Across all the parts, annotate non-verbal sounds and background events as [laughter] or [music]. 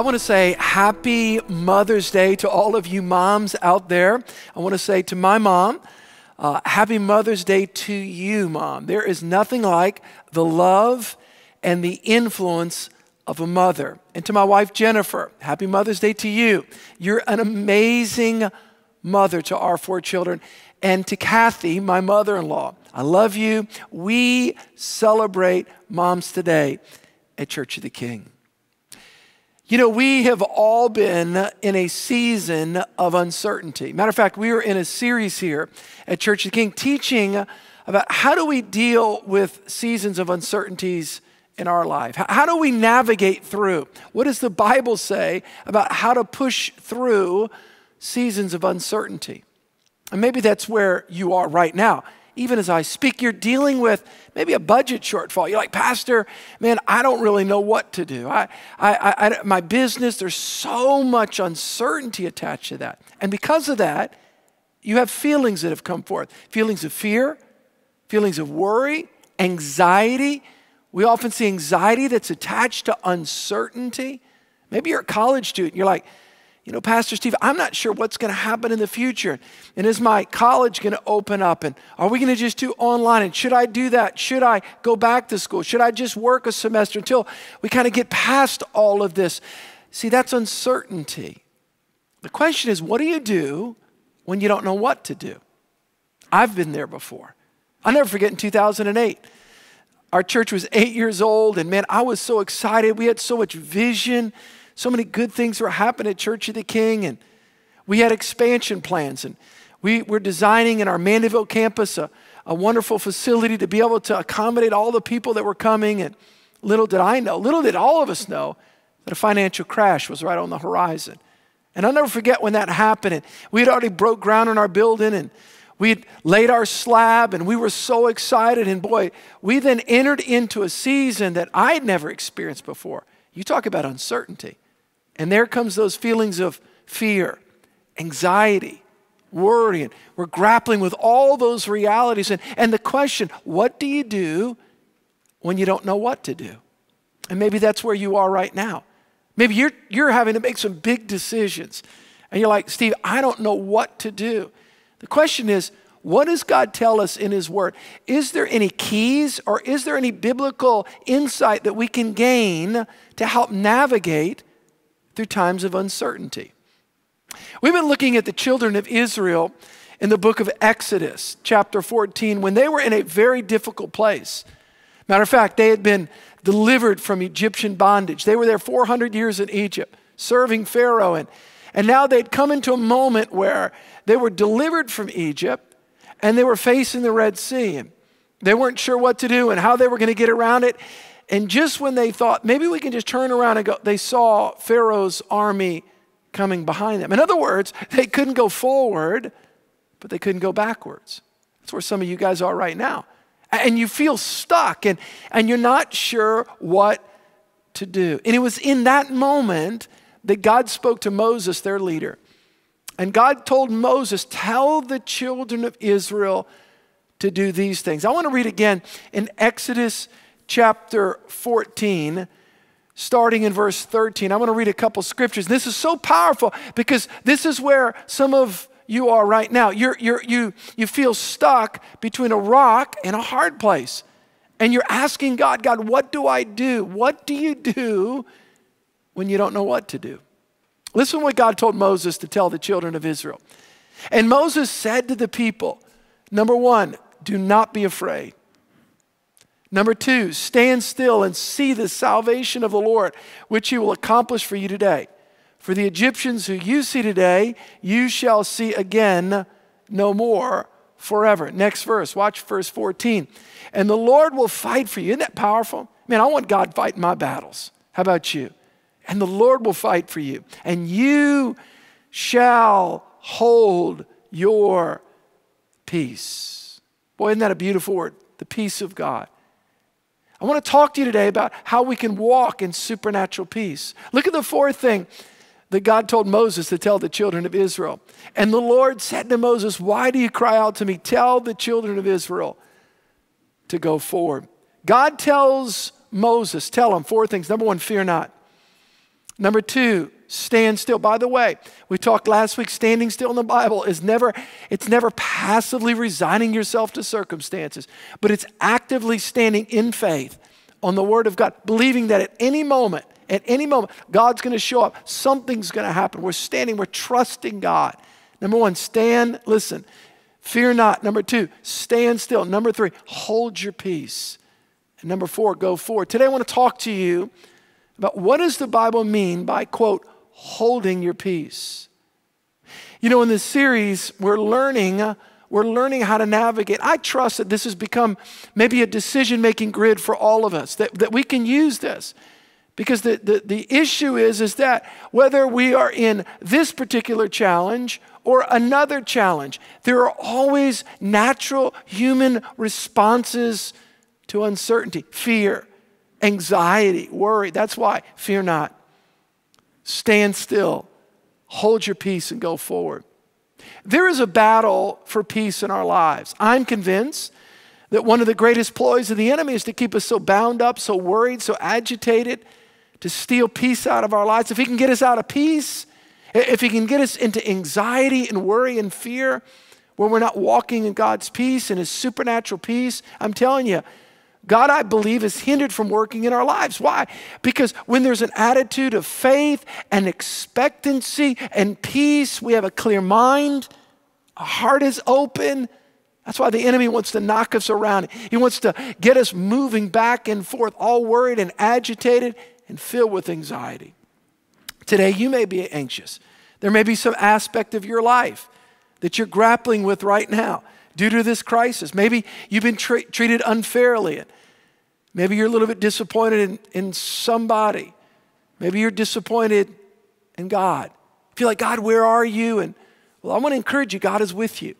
I want to say happy Mother's Day to all of you moms out there. I want to say to my mom, uh, happy Mother's Day to you, mom. There is nothing like the love and the influence of a mother. And to my wife, Jennifer, happy Mother's Day to you. You're an amazing mother to our four children. And to Kathy, my mother in law, I love you. We celebrate moms today at Church of the King. You know, we have all been in a season of uncertainty. Matter of fact, we are in a series here at Church of the King teaching about how do we deal with seasons of uncertainties in our life? How do we navigate through? What does the Bible say about how to push through seasons of uncertainty? And maybe that's where you are right now even as I speak, you're dealing with maybe a budget shortfall. You're like, Pastor, man, I don't really know what to do. I, I, I, my business, there's so much uncertainty attached to that. And because of that, you have feelings that have come forth feelings of fear, feelings of worry, anxiety. We often see anxiety that's attached to uncertainty. Maybe you're a college student, you're like, you know, Pastor Steve, I'm not sure what's going to happen in the future. And is my college going to open up? And are we going to just do online? And should I do that? Should I go back to school? Should I just work a semester until we kind of get past all of this? See, that's uncertainty. The question is, what do you do when you don't know what to do? I've been there before. I'll never forget in 2008. Our church was eight years old, and man, I was so excited. We had so much vision. So many good things were happening at Church of the King, and we had expansion plans. And we were designing in our Mandeville campus a, a wonderful facility to be able to accommodate all the people that were coming. And little did I know, little did all of us know, that a financial crash was right on the horizon. And I'll never forget when that happened. And we had already broke ground in our building and we had laid our slab and we were so excited. And boy, we then entered into a season that I had never experienced before. You talk about uncertainty. And there comes those feelings of fear, anxiety, worry, and we're grappling with all those realities. And, and the question, what do you do when you don't know what to do? And maybe that's where you are right now. Maybe you're, you're having to make some big decisions. And you're like, Steve, I don't know what to do. The question is, what does God tell us in His Word? Is there any keys or is there any biblical insight that we can gain to help navigate through times of uncertainty. We've been looking at the children of Israel in the book of Exodus, chapter 14, when they were in a very difficult place. Matter of fact, they had been delivered from Egyptian bondage. They were there 400 years in Egypt, serving Pharaoh. And, and now they'd come into a moment where they were delivered from Egypt and they were facing the Red Sea. And they weren't sure what to do and how they were going to get around it. And just when they thought, maybe we can just turn around and go, they saw Pharaoh's army coming behind them. In other words, [laughs] they couldn't go forward, but they couldn't go backwards. That's where some of you guys are right now. And you feel stuck and, and you're not sure what to do. And it was in that moment that God spoke to Moses, their leader. And God told Moses, Tell the children of Israel to do these things. I want to read again in Exodus chapter 14, starting in verse 13. I'm going to read a couple scriptures. This is so powerful because this is where some of you are right now. You're, you're, you, you feel stuck between a rock and a hard place. And you're asking God, God, what do I do? What do you do when you don't know what to do? Listen what God told Moses to tell the children of Israel. And Moses said to the people, number one, do not be afraid. Number two, stand still and see the salvation of the Lord, which he will accomplish for you today. For the Egyptians who you see today, you shall see again no more forever. Next verse, watch verse 14. And the Lord will fight for you. Isn't that powerful? Man, I want God fighting my battles. How about you? And the Lord will fight for you. And you shall hold your peace. Boy, isn't that a beautiful word? The peace of God. I want to talk to you today about how we can walk in supernatural peace. Look at the fourth thing that God told Moses to tell the children of Israel. And the Lord said to Moses, Why do you cry out to me? Tell the children of Israel to go forward. God tells Moses, Tell them four things. Number one, fear not. Number two, stand still. By the way, we talked last week, standing still in the Bible is never, it's never passively resigning yourself to circumstances, but it's actively standing in faith on the Word of God, believing that at any moment, at any moment, God's going to show up. Something's going to happen. We're standing, we're trusting God. Number one, stand, listen, fear not. Number two, stand still. Number three, hold your peace. And number four, go forward. Today I want to talk to you about what does the Bible mean by, quote, holding your peace. You know, in this series, we're learning. We're learning how to navigate. I trust that this has become maybe a decision making grid for all of us, that, that we can use this. Because the, the, the issue is, is that whether we are in this particular challenge or another challenge, there are always natural human responses to uncertainty, fear, anxiety, worry. That's why, fear not. Stand still, hold your peace, and go forward. There is a battle for peace in our lives. I'm convinced that one of the greatest ploys of the enemy is to keep us so bound up, so worried, so agitated, to steal peace out of our lives. If he can get us out of peace, if he can get us into anxiety and worry and fear, where we're not walking in God's peace and his supernatural peace, I'm telling you, God, I believe, is hindered from working in our lives. Why? Because when there's an attitude of faith and expectancy and peace, we have a clear mind, our heart is open. That's why the enemy wants to knock us around. He wants to get us moving back and forth, all worried and agitated and filled with anxiety. Today, you may be anxious. There may be some aspect of your life that you're grappling with right now due to this crisis. Maybe you've been treated unfairly. Maybe you're a little bit disappointed in, in somebody. Maybe you're disappointed in God. Feel like, God, where are you? And well, I want to encourage you, God is with you.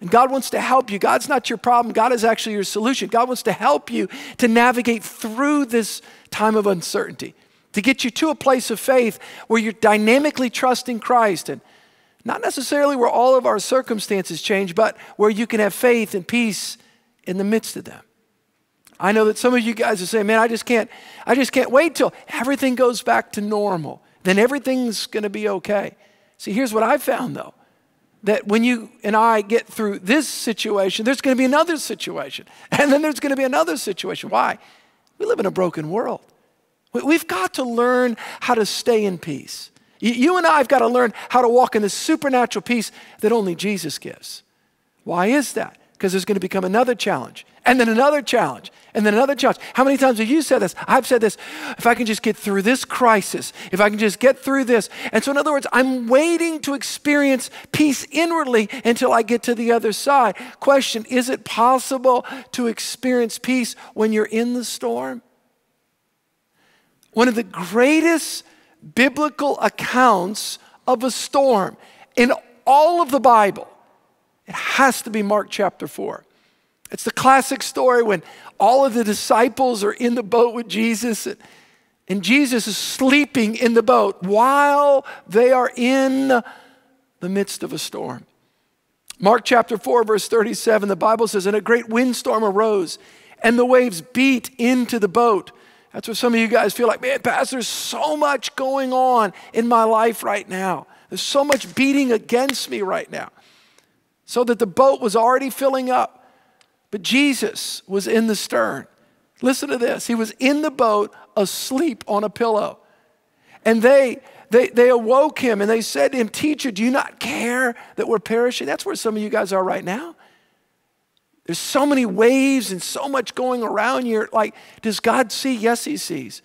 And God wants to help you. God's not your problem, God is actually your solution. God wants to help you to navigate through this time of uncertainty, to get you to a place of faith where you're dynamically trusting Christ and not necessarily where all of our circumstances change, but where you can have faith and peace in the midst of them. I know that some of you guys are saying, man, I just can't, I just can't wait till everything goes back to normal. Then everything's gonna be okay. See, here's what I found though. That when you and I get through this situation, there's gonna be another situation. [laughs] And then there's gonna be another situation. Why? We live in a broken world. We've got to learn how to stay in peace. You and I have got to learn how to walk in the supernatural peace that only Jesus gives. Why is that? Because there's going to become another challenge, and then another challenge, and then another challenge. How many times have you said this? I've said this. If I can just get through this crisis, if I can just get through this. And so, in other words, I'm waiting to experience peace inwardly until I get to the other side. Question Is it possible to experience peace when you're in the storm? One of the greatest biblical accounts of a storm in all of the Bible, it has to be Mark chapter 4. It's the classic story when all of the disciples are in the boat with Jesus and, and Jesus is sleeping in the boat while they are in the midst of a storm. Mark chapter 4, verse 37, the Bible says, And a great windstorm arose, and the waves beat into the boat that's what some of you guys feel like, man, Pastor, there's so much going on in my life right now. There's so much beating against me right now. So that the boat was already filling up, but Jesus was in the stern. Listen to this. He was in the boat asleep on a pillow. And they, they, they awoke him and they said to him, Teacher, do you not care that we're perishing? That's where some of you guys are right now. There's so many waves and so much going around here. Like, does God see? Yes, He sees.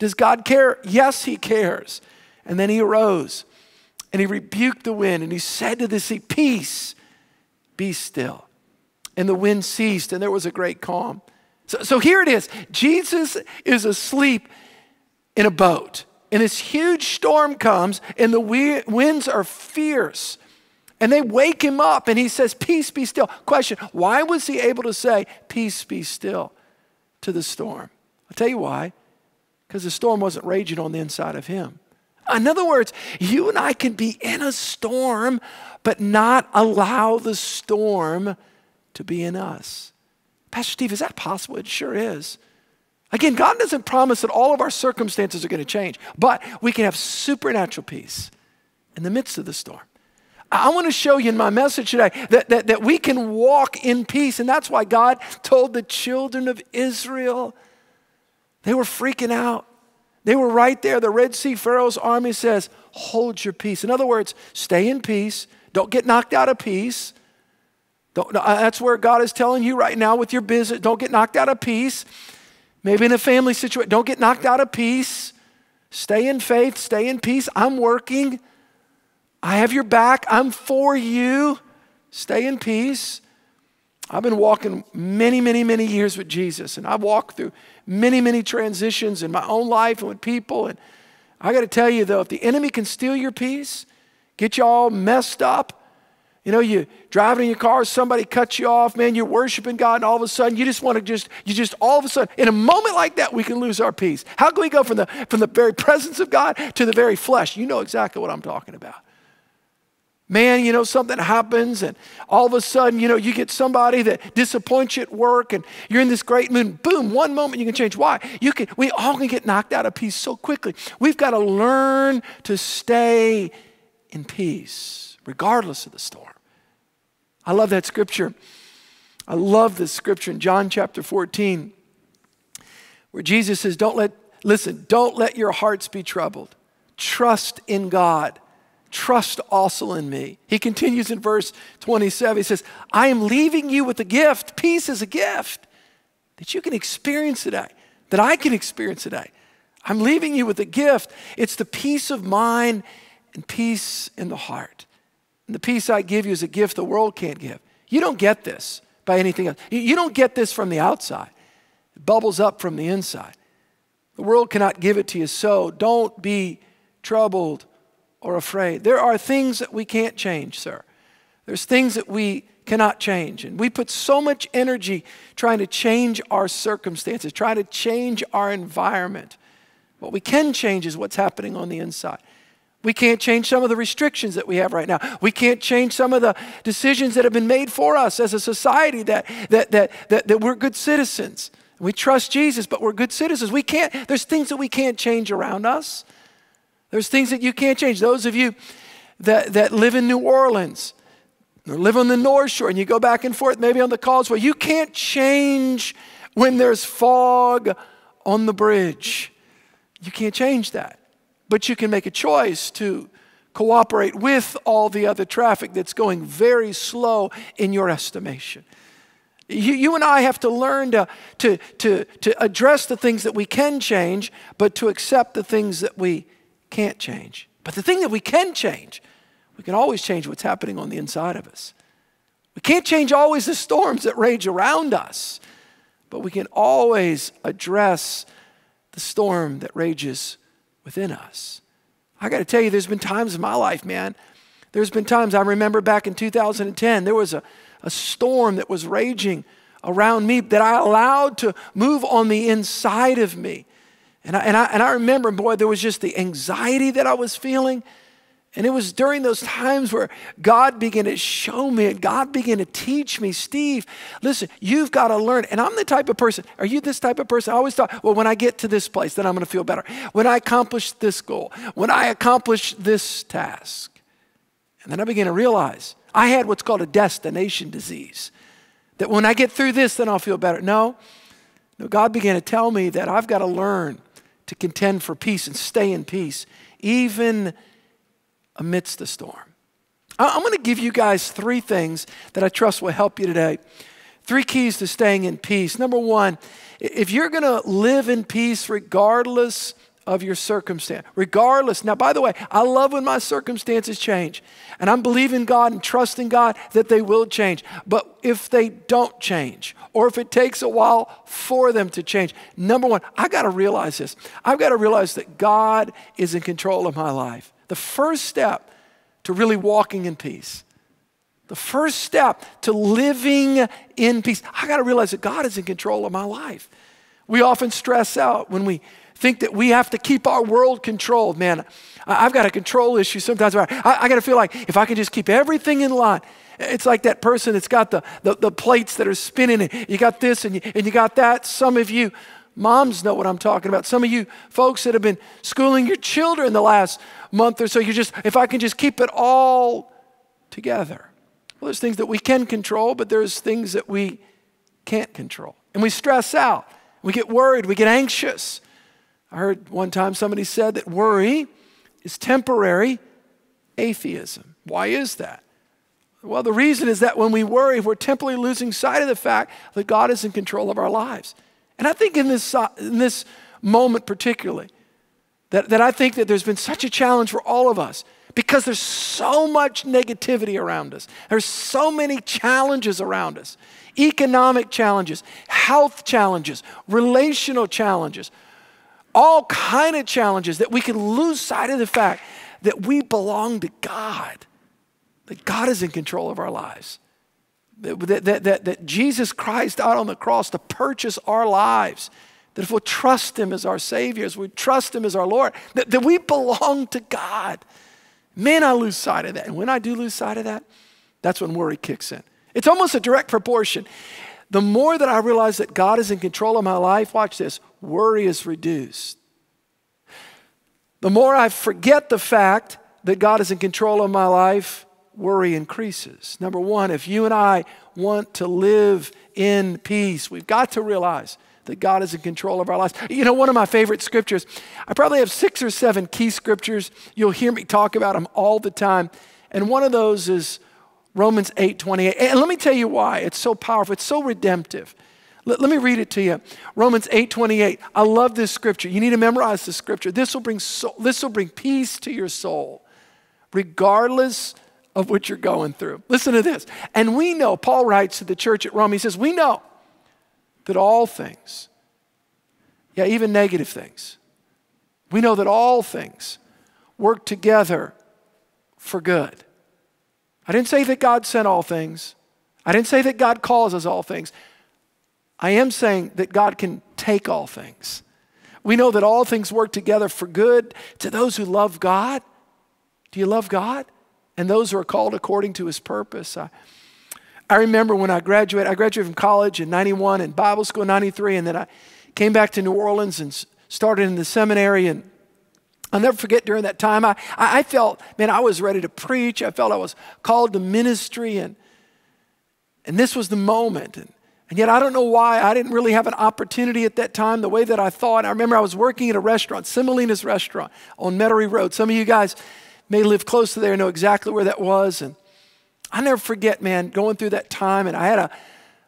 Does God care? Yes, He cares. And then He arose and He rebuked the wind and He said to the sea, Peace, be still. And the wind ceased and there was a great calm. So, so here it is Jesus is asleep in a boat. And this huge storm comes, and the winds are fierce. And they wake him up and he says, Peace be still. Question Why was he able to say, Peace be still to the storm? I'll tell you why. Because the storm wasn't raging on the inside of him. In other words, you and I can be in a storm, but not allow the storm to be in us. Pastor Steve, is that possible? It sure is. Again, God doesn't promise that all of our circumstances are going to change, but we can have supernatural peace in the midst of the storm. I want to show you in my message today that, that, that we can walk in peace. And that's why God told the children of Israel, they were freaking out. They were right there. The Red Sea Pharaoh's army says, hold your peace. In other words, stay in peace. Don't get knocked out of peace. Don't, uh, that's where God is telling you right now with your business. Don't get knocked out of peace. Maybe in a family situation, don't get knocked out of peace. Stay in faith, stay in peace. I'm working. I have your back. I'm for you. Stay in peace. I've been walking many, many, many years with Jesus, and I've walked through many, many transitions in my own life and with people. And I got to tell you, though, if the enemy can steal your peace, get you all messed up, you know, you driving in your car, somebody cuts you off, man, you're worshiping God, and all of a sudden you just want to just, you just all of a sudden, in a moment like that, we can lose our peace. How can we go from the from the very presence of God to the very flesh? You know exactly what I'm talking about. Man, you know, something happens, and all of a sudden, you know, you get somebody that disappoints you at work, and you're in this great mood. Boom, one moment you can change. Why? You can we all can get knocked out of peace so quickly. We've got to learn to stay in peace, regardless of the storm. I love that scripture. I love this scripture in John chapter 14, where Jesus says, Don't let, listen, don't let your hearts be troubled. Trust in God. Trust also in me. He continues in verse 27. He says, I am leaving you with a gift. Peace is a gift that you can experience today, that I can experience today. I'm leaving you with a gift. It's the peace of mind and peace in the heart. And the peace I give you is a gift the world can't give. You don't get this by anything else. You don't get this from the outside, it bubbles up from the inside. The world cannot give it to you, so don't be troubled or afraid. There are things that we can't change, sir. There's things that we cannot change. And we put so much energy trying to change our circumstances, trying to change our environment. What we can change is what's happening on the inside. We can't change some of the restrictions that we have right now. We can't change some of the decisions that have been made for us as a society that, that, that, that, that we're good citizens. We trust Jesus, but we're good citizens. We can't, there's things that we can't change around us. There's things that you can't change. Those of you that, that live in New Orleans or live on the North Shore and you go back and forth, maybe on the causeway, you can't change when there's fog on the bridge. You can't change that. But you can make a choice to cooperate with all the other traffic that's going very slow in your estimation. You, you, and I have to learn to, to, to, to address the things that we can change, but to accept the things that we can't change. But the thing that we can change, we can always change what's happening on the inside of us. We can't change always the storms that rage around us, but we can always address the storm that rages within us. I got to tell you, there's been times in my life, man. There's been times I remember back in 2010, there was a, a storm that was raging around me that I allowed to move on the inside of me. And I, and I, and I remember, boy, there was just the anxiety that I was feeling. And it was during those times where God began to show me and God began to teach me, Steve, listen, you've got to learn. And I'm the type of person, are you this type of person? I always thought, well, when I get to this place, then I'm going to feel better. When I accomplish this goal, when I accomplish this task. And then I began to realize I had what's called a destination disease. That when I get through this, then I'll feel better. No, no, God began to tell me that I've got to learn to contend for peace and stay in peace, even amidst the storm. I'm going to give you guys three things that I trust will help you today. Three keys to staying in peace. Number one, if you're going to live in peace regardless of your circumstance, regardless. Now, by the way, I love when my circumstances change, and I'm believing God and trusting God that they will change. But if they don't change, or if it takes a while for them to change, number one, I got to realize this. I've got to realize that God is in control of my life. The first step to really walking in peace, the first step to living in peace, I got to realize that God is in control of my life. We often stress out when we think that we have to keep our world controlled. Man, I've got a control issue sometimes. I, I got to feel like if I can just keep everything in line, it's like that person that's got the, the, the plates that are spinning. And you got this and you, and you got that. Some of you moms know what I'm talking about. Some of you folks that have been schooling your children the last month or so, you just, if I can just keep it all together. Well, there's things that we can control, but there's things that we can't control. And we stress out. We get worried. We get anxious. I heard one time somebody said that worry is temporary atheism. Why is that? Well, the reason is that when we worry, we're temporarily losing sight of the fact that God is in control of our lives. And I think in this, in this moment particularly, that, that I think that there's been such a challenge for all of us because there's so much negativity around us. There's so many challenges around us economic challenges, health challenges, relational challenges, all kind of challenges that we can lose sight of the fact that we belong to God, that God is in control of our lives. That, that, that, that Jesus Christ died on the cross to purchase our lives. That if we'll trust Him as our Savior, as we trust Him as our Lord, that, that we belong to God. Man, I lose sight of that. And when I do lose sight of that, that's when worry kicks in. It's almost a direct proportion. The more that I realize that God is in control of my life, watch this, worry is reduced. The more I forget the fact that God is in control of my life, worry increases. Number one, if you and I want to live in peace, we've got to realize that God is in control of our lives. You know, one of my favorite scriptures, I probably have six or seven key scriptures. You'll hear me talk about them all the time. And one of those is Romans 8 28. And let me tell you why. It's so powerful, it's so redemptive. Let, let me read it to you. Romans 8 28. I love this scripture. You need to memorize this scripture. This will bring, soul, this will bring peace to your soul, regardless of what you're going through. Listen to this. And we know, Paul writes to the church at Rome, he says, We know that all things, yeah, even negative things, we know that all things work together for good I didn't say that God sent all things. I didn't say that God causes all things. I am saying that God can take all things. We know that all things work together for good to those who love God. Do you love God? And those who are called according to his purpose. I, I remember when I graduated, I graduated from college in 91 and Bible school in 93, and then I came back to New Orleans and started in the seminary. And I'll never forget during that time, I, I felt, man, I was ready to preach. I felt I was called to ministry, and, and this was the moment. And, and yet, I don't know why I didn't really have an opportunity at that time the way that I thought. I remember I was working at a restaurant, Semolina's restaurant on Metairie Road. Some of you guys may live close to there, know exactly where that was. And I never forget, man, going through that time. And I had a,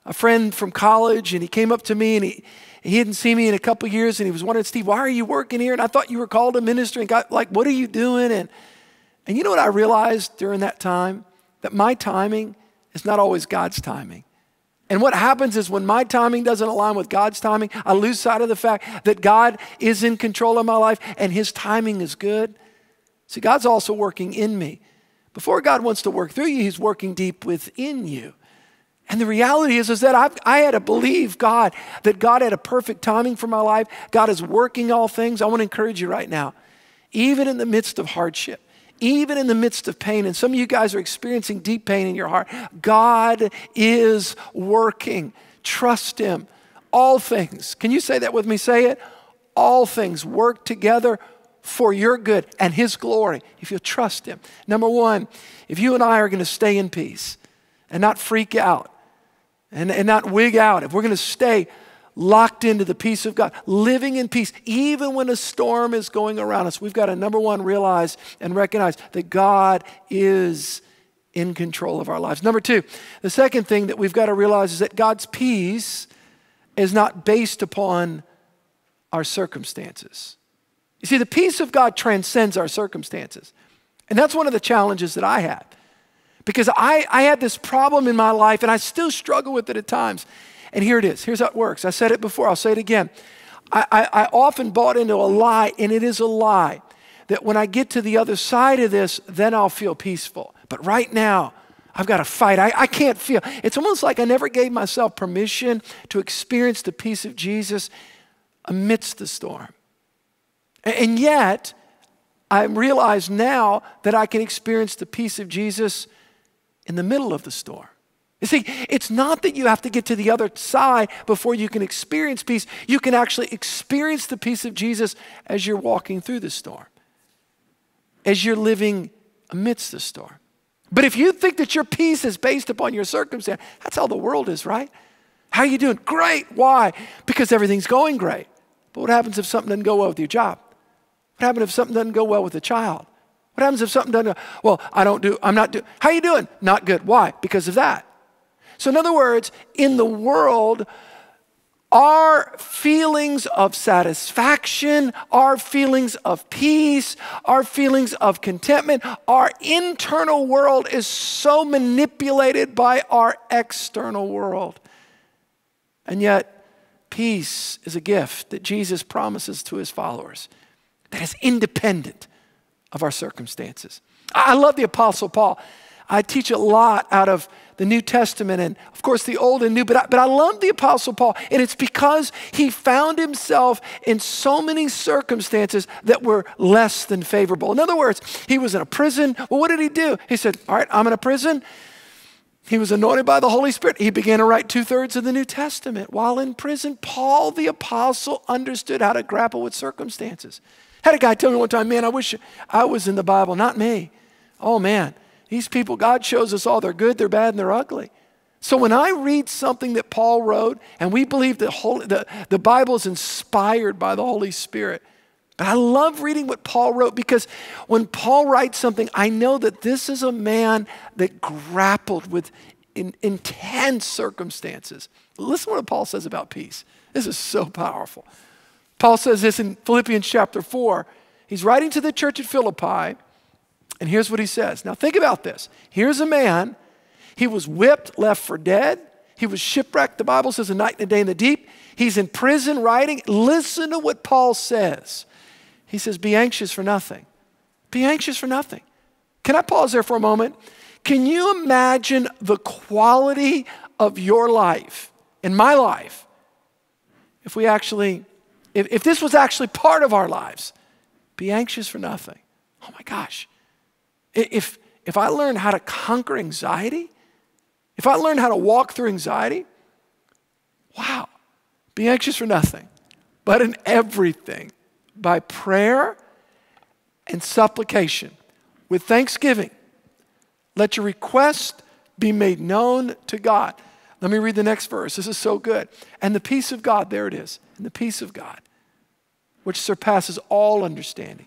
a friend from college, and he came up to me and he, he hadn't seen me in a couple years and he was wondering, Steve, why are you working here? And I thought you were called to ministry and got like, what are you doing? And, and you know what I realized during that time? That my timing is not always God's timing. And what happens is when my timing doesn't align with God's timing, I lose sight of the fact that God is in control of my life and his timing is good. See, God's also working in me. Before God wants to work through you, he's working deep within you. And the reality is, is that I've, I had to believe God, that God had a perfect timing for my life. God is working all things. I want to encourage you right now, even in the midst of hardship, even in the midst of pain, and some of you guys are experiencing deep pain in your heart, God is working. Trust Him. All things, can you say that with me? Say it. All things work together for your good and His glory if you trust Him. Number one, if you and I are going to stay in peace and not freak out, and, and not wig out, if we're going to stay locked into the peace of God, living in peace, even when a storm is going around us, we've got to, number one, realize and recognize that God is in control of our lives. Number two, the second thing that we've got to realize is that God's peace is not based upon our circumstances. You see, the peace of God transcends our circumstances. And that's one of the challenges that I had. Because I, I had this problem in my life and I still struggle with it at times. And here it is. Here's how it works. I said it before, I'll say it again. I, I, I often bought into a lie, and it is a lie, that when I get to the other side of this, then I'll feel peaceful. But right now, I've got to fight. I, I can't feel. It's almost like I never gave myself permission to experience the peace of Jesus amidst the storm. And, and yet, I realize now that I can experience the peace of Jesus in the middle of the storm. You see, it's not that you have to get to the other side before you can experience peace. You can actually experience the peace of Jesus as you're walking through the storm, as you're living amidst the storm. But if you think that your peace is based upon your circumstance, that's how the world is, right? How are you doing? Great. Why? Because everything's going great. But what happens if something doesn't go well with your job? What happens if something doesn't go well with a child? What happens if something doesn't go, well, I don't do, I'm not doing, how are you doing? Not good. Why? Because of that. So, in other words, in the world, our feelings of satisfaction, our feelings of peace, our feelings of contentment, our internal world is so manipulated by our external world. And yet, peace is a gift that Jesus promises to his followers that is independent of our circumstances. I love the Apostle Paul. I teach a lot out of the New Testament and, of course, the Old and New. But I, but I love the Apostle Paul, and it's because he found himself in so many circumstances that were less than favorable. In other words, he was in a prison. Well, what did he do? He said, All right, I'm in a prison. He was anointed by the Holy Spirit. He began to write two thirds of the New Testament. While in prison, Paul the Apostle understood how to grapple with circumstances. Had a guy tell me one time, Man, I wish I was in the Bible, not me. Oh, man. These people, God shows us all they're good, they're bad, and they're ugly. So when I read something that Paul wrote, and we believe that the, the Bible is inspired by the Holy Spirit, but I love reading what Paul wrote because when Paul writes something, I know that this is a man that grappled with in, intense circumstances. Listen to what Paul says about peace. This is so powerful. Paul says this in Philippians chapter 4. He's writing to the church at Philippi. And here's what he says. Now, think about this. Here's a man, he was whipped, left for dead. He was shipwrecked, the Bible says, a night and a day in the deep. He's in prison writing. Listen to what Paul says. He says, Be anxious for nothing. Be anxious for nothing. Can I pause there for a moment? Can you imagine the quality of your life and my life if we actually, if, if this was actually part of our lives? Be anxious for nothing. Oh my gosh. If, if I learn how to conquer anxiety, if I learn how to walk through anxiety, wow, be anxious for nothing, but in everything, by prayer and supplication, with thanksgiving, let your request be made known to God. Let me read the next verse. This is so good. And the peace of God, there it is, and the peace of God, which surpasses all understanding,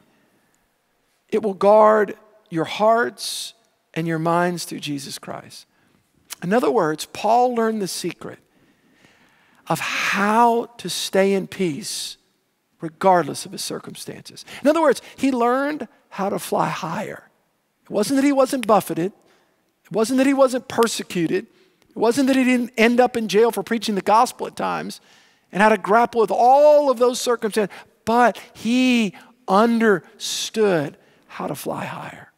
it will guard your hearts and your minds through Jesus Christ. In other words, Paul learned the secret of how to stay in peace regardless of his circumstances. In other words, he learned how to fly higher. It wasn't that he wasn't buffeted, it wasn't that he wasn't persecuted, it wasn't that he didn't end up in jail for preaching the gospel at times and how to grapple with all of those circumstances, but he understood how to fly higher.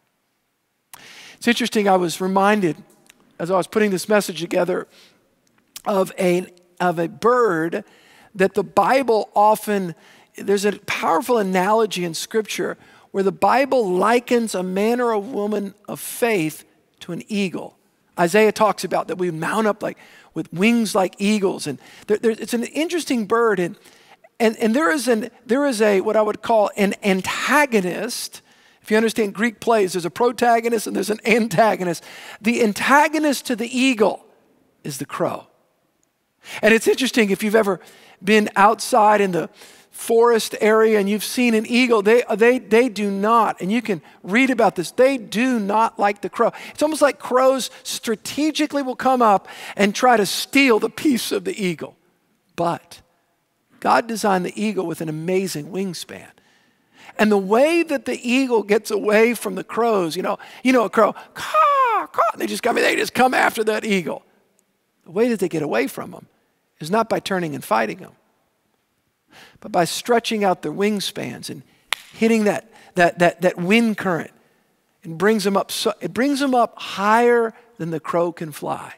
It's interesting, I was reminded as I was putting this message together of a, of a bird that the Bible often, there's a powerful analogy in Scripture where the Bible likens a man or a woman of faith to an eagle. Isaiah talks about that we mount up like with wings like eagles, and there, there, it's an interesting bird, and and, and there is an there is a what I would call an antagonist if you understand Greek plays, there's a protagonist and there's an antagonist. The antagonist to the eagle is the crow. And it's interesting if you've ever been outside in the forest area and you've seen an eagle, they, they, they do not, and you can read about this, they do not like the crow. It's almost like crows strategically will come up and try to steal the peace of the eagle. But God designed the eagle with an amazing wingspan. And the way that the eagle gets away from the crows, you know, you know, a crow, caw, caw, they just come, they just come after that eagle. The way that they get away from them is not by turning and fighting them, but by stretching out their wingspans and hitting that, that, that, that wind current and brings them up, so, it brings them up higher than the crow can fly.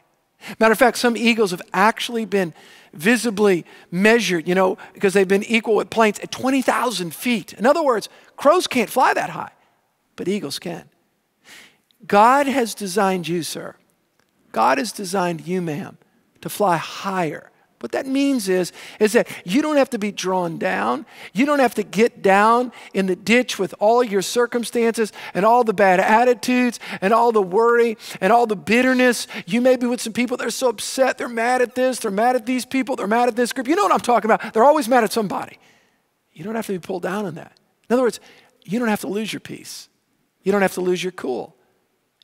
Matter of fact, some eagles have actually been visibly measured, you know, because they've been equal with planes at 20,000 feet. In other words, crows can't fly that high, but eagles can. God has designed you, sir, God has designed you, ma'am, to fly higher. What that means is, is that you don't have to be drawn down. You don't have to get down in the ditch with all your circumstances and all the bad attitudes and all the worry and all the bitterness. You may be with some people that are so upset. They're mad at this. They're mad at these people. They're mad at this group. You know what I'm talking about. They're always mad at somebody. You don't have to be pulled down in that. In other words, you don't have to lose your peace. You don't have to lose your cool.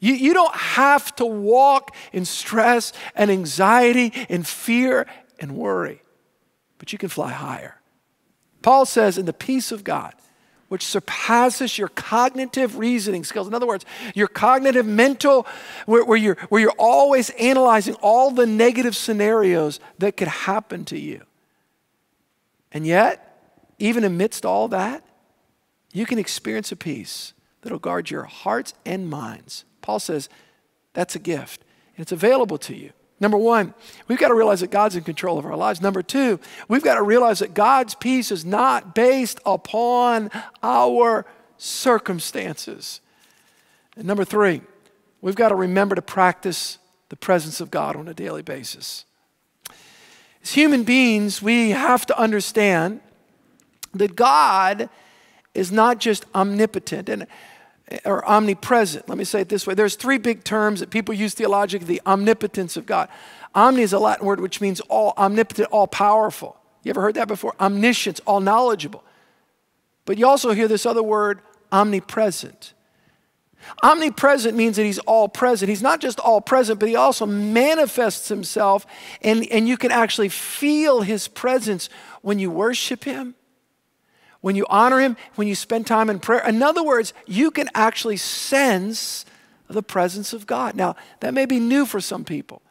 You, you don't have to walk in stress and anxiety and fear and worry, but you can fly higher. Paul says, in the peace of God, which surpasses your cognitive reasoning skills. In other words, your cognitive mental, where, where, you're, where you're always analyzing all the negative scenarios that could happen to you. And yet, even amidst all that, you can experience a peace that'll guard your hearts and minds. Paul says that's a gift, and it's available to you. Number one, we've got to realize that God's in control of our lives. Number two, we've got to realize that God's peace is not based upon our circumstances. And number three, we've got to remember to practice the presence of God on a daily basis. As human beings, we have to understand that God is not just omnipotent. And or omnipresent. Let me say it this way. There's three big terms that people use theologically, the omnipotence of God. Omni is a Latin word which means all omnipotent, all powerful. You ever heard that before? Omniscience, all knowledgeable. But you also hear this other word, omnipresent. Omnipresent means that he's all present. He's not just all present, but he also manifests himself, and, and you can actually feel his presence when you worship him when you honor Him, when you spend time in prayer. In other words, you can actually sense the presence of God. Now, that may be new for some people,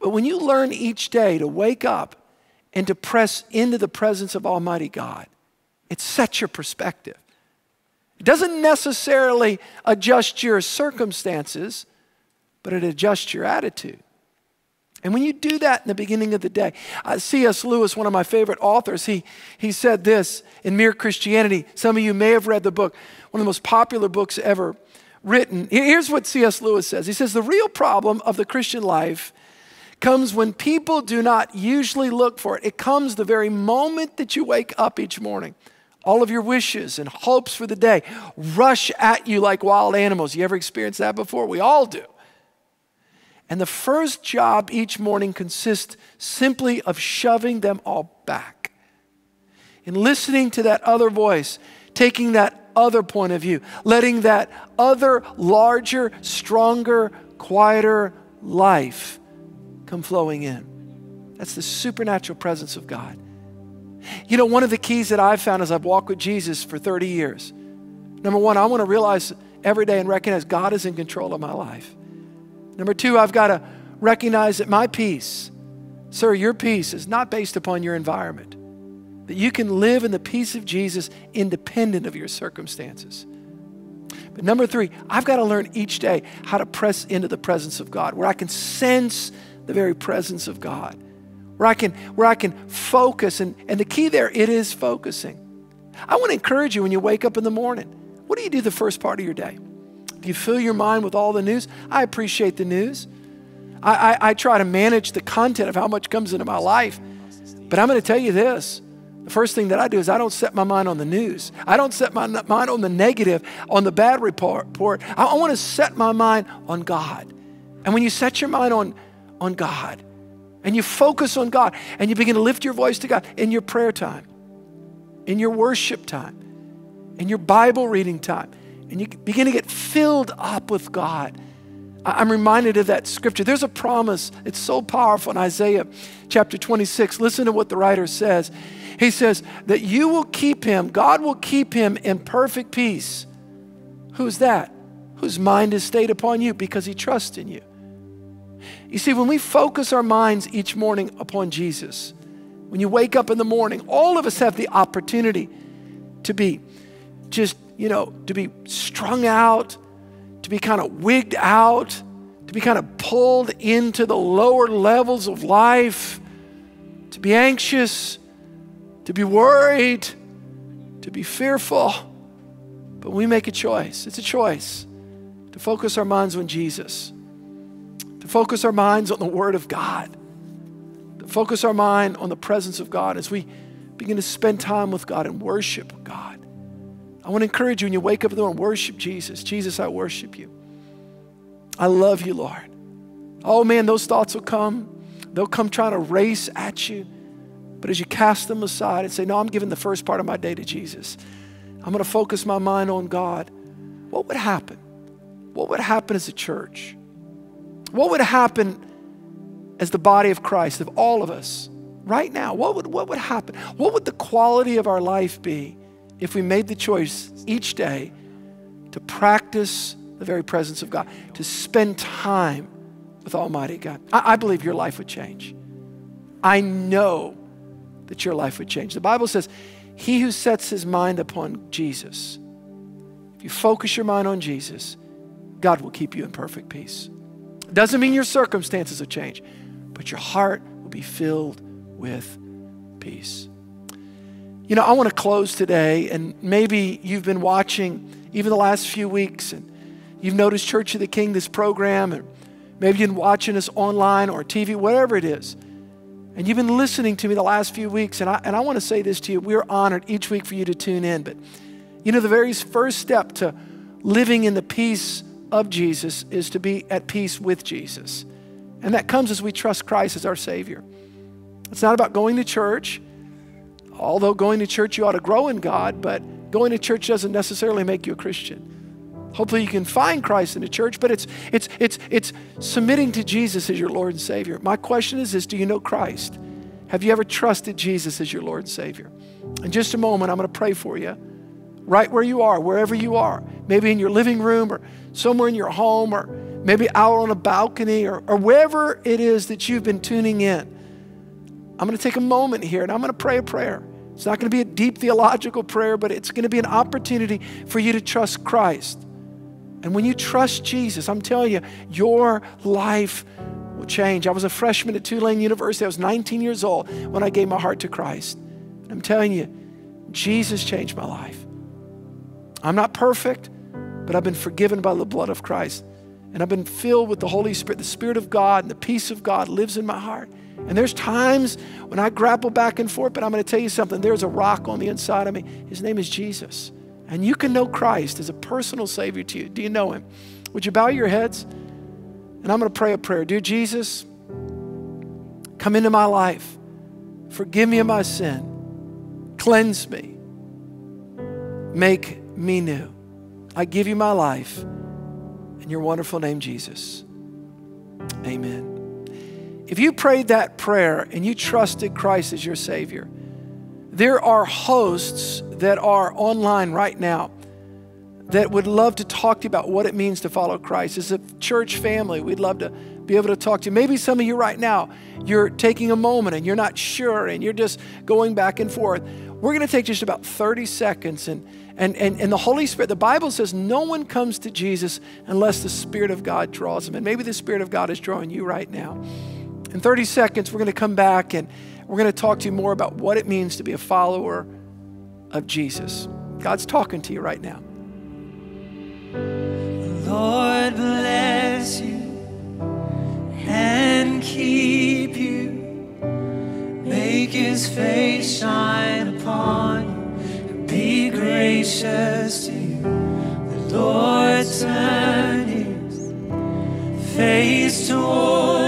but when you learn each day to wake up and to press into the presence of Almighty God, it sets your perspective. It doesn't necessarily adjust your circumstances, but it adjusts your attitude. And when you do that in the beginning of the day, uh, C.S. Lewis, one of my favorite authors, he, he said this in Mere Christianity. Some of you may have read the book, one of the most popular books ever written. Here's what C.S. Lewis says He says, The real problem of the Christian life comes when people do not usually look for it. It comes the very moment that you wake up each morning. All of your wishes and hopes for the day rush at you like wild animals. You ever experienced that before? We all do. And the first job each morning consists simply of shoving them all back and listening to that other voice, taking that other point of view, letting that other larger, stronger, quieter life come flowing in. That's the supernatural presence of God. You know, one of the keys that I've found as I've walked with Jesus for 30 years, number one, I want to realize every day and recognize God is in control of my life. Number two, I've got to recognize that my peace, sir, your peace is not based upon your environment. That you can live in the peace of Jesus independent of your circumstances. But number three, I've got to learn each day how to press into the presence of God, where I can sense the very presence of God, where I can, where I can focus. And, and the key there, it is focusing. I want to encourage you when you wake up in the morning. What do you do the first part of your day? You fill your mind with all the news? I appreciate the news. I, I, I try to manage the content of how much comes into my life. But I'm going to tell you this the first thing that I do is I don't set my mind on the news. I don't set my mind on the negative, on the bad report. I, I want to set my mind on God. And when you set your mind on, on God and you focus on God and you begin to lift your voice to God in your prayer time, in your worship time, in your Bible reading time, and you begin to get filled up with God. I'm reminded of that scripture. There's a promise, it's so powerful in Isaiah chapter 26. Listen to what the writer says. He says that you will keep him, God will keep him in perfect peace. Who's that? Whose mind is stayed upon you because he trusts in you. You see, when we focus our minds each morning upon Jesus, when you wake up in the morning, all of us have the opportunity to be just you know, to be strung out, to be kind of wigged out, to be kind of pulled into the lower levels of life, to be anxious, to be worried, to be fearful. But we make a choice. It's a choice to focus our minds on Jesus, to focus our minds on the Word of God, to focus our mind on the presence of God as we begin to spend time with God and worship God. I want to encourage you when you wake up in the morning, worship Jesus. Jesus, I worship you. I love you, Lord. Oh man, those thoughts will come. They'll come trying to race at you. But as you cast them aside and say, No, I'm giving the first part of my day to Jesus, I'm going to focus my mind on God. What would happen? What would happen as a church? What would happen as the body of Christ, of all of us, right now? What would, what would happen? What would the quality of our life be if we made the choice each day to practice the very presence of God, to spend time with Almighty God? I, I believe your life would change. I know that your life would change. The Bible says, He who sets his mind upon Jesus, if you focus your mind on Jesus, God will keep you in perfect peace. It doesn't mean your circumstances will change, but your heart will be filled with peace. You know, I want to close today, and maybe you've been watching even the last few weeks, and you've noticed Church of the King, this program, and maybe you've been watching us online or TV, whatever it is. And you've been listening to me the last few weeks, and I, and I want to say this to you. We're honored each week for you to tune in. But you know, the very first step to living in the peace of Jesus is to be at peace with Jesus. And that comes as we trust Christ as our Savior. It's not about going to church, although going to church you ought to grow in God, but going to church doesn't necessarily make you a Christian. Hopefully you can find Christ in the church, but it's, it's, it's, it's submitting to Jesus as your Lord and Savior. My question is this Do you know Christ? Have you ever trusted Jesus as your Lord and Savior? In just a moment, I'm going to pray for you right where you are, wherever you are, maybe in your living room or somewhere in your home or maybe out on a balcony or, or wherever it is that you've been tuning in. I'm going to take a moment here and I'm going to pray a prayer. It's not going to be a deep theological prayer, but it's going to be an opportunity for you to trust Christ. And when you trust Jesus, I'm telling you, your life will change. I was a freshman at Tulane University. I was 19 years old when I gave my heart to Christ. I'm telling you, Jesus changed my life. I'm not perfect, but I've been forgiven by the blood of Christ. And I've been filled with the Holy Spirit. The Spirit of God and the peace of God lives in my heart. And there's times when I grapple back and forth, but I'm going to tell you something. There's a rock on the inside of me. His name is Jesus. And you can know Christ as a personal Savior to you. Do you know Him? Would you bow your heads? And I'm going to pray a prayer. Dear Jesus, come into my life. Forgive me of my sin. Cleanse me. Make me new. I give you my life in your wonderful name, Jesus. Amen. If you prayed that prayer and you trusted Christ as your Savior, there are hosts that are online right now that would love to talk to you about what it means to follow Christ. As a church family, we'd love to be able to talk to you. Maybe some of you right now, you're taking a moment and you're not sure and you're just going back and forth. We're going to take just about 30 seconds and and, and, and the Holy Spirit, the Bible says no one comes to Jesus unless the Spirit of God draws them. And maybe the Spirit of God is drawing you right now. In 30 seconds, we're going to come back and we're going to talk to you more about what it means to be a follower of Jesus. God's talking to you right now. The Lord bless you and keep you. Make his face shine upon you and be gracious to you. The Lord turn his face toward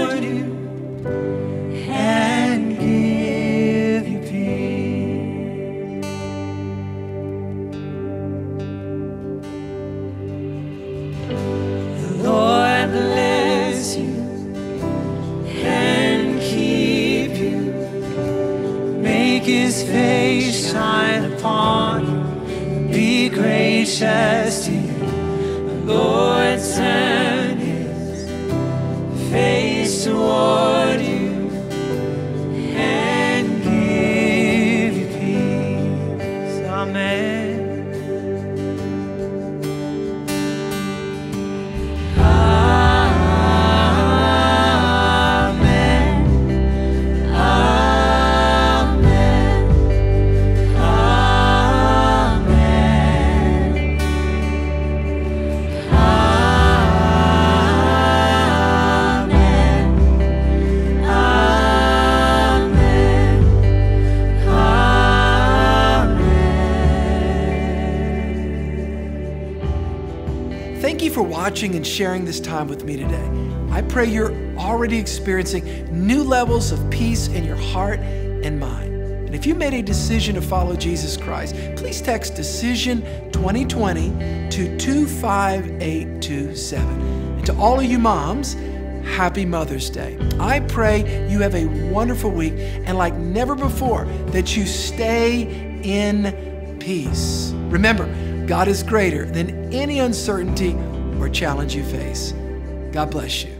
you. Lord watching and sharing this time with me today. I pray you're already experiencing new levels of peace in your heart and mind. And if you made a decision to follow Jesus Christ, please text Decision 2020 to 25827. And to all of you moms, Happy Mother's Day. I pray you have a wonderful week and, like never before, that you stay in peace. Remember, God is greater than any uncertainty or challenge you face. God bless you.